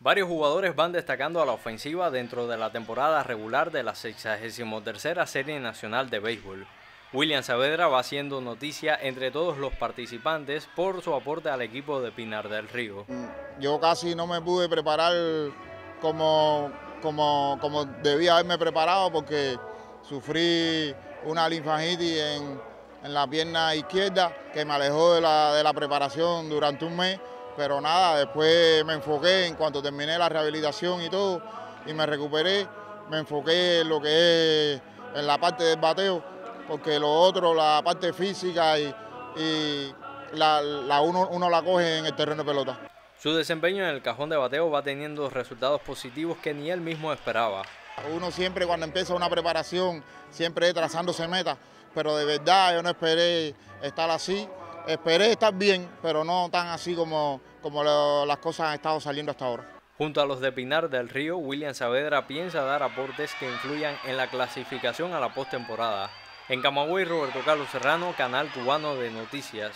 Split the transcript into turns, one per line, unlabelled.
Varios jugadores van destacando a la ofensiva dentro de la temporada regular de la 63 Serie Nacional de Béisbol. William Saavedra va haciendo noticia entre todos los participantes por su aporte al equipo de Pinar del Río.
Mm, yo casi no me pude preparar como, como, como debía haberme preparado porque sufrí una linfagitis en, en la pierna izquierda que me alejó de la, de la preparación durante un mes pero nada, después me enfoqué en cuanto terminé la rehabilitación y todo, y me recuperé, me enfoqué en lo que es en la parte del bateo, porque lo otro, la parte física y, la, uno, uno la coge en el terreno de pelota.
Su desempeño en el cajón de bateo va teniendo resultados positivos que ni él mismo esperaba.
Uno siempre cuando empieza una preparación, siempre trazándose metas, pero de verdad yo no esperé estar así Esperé estar bien, pero no tan así como, como las cosas han estado saliendo hasta ahora.
Junto a los de Pinar del Río, William Saavedra piensa dar aportes que influyan en la clasificación a la postemporada. En Camagüey, Roberto Carlos Serrano, Canal Cubano de Noticias.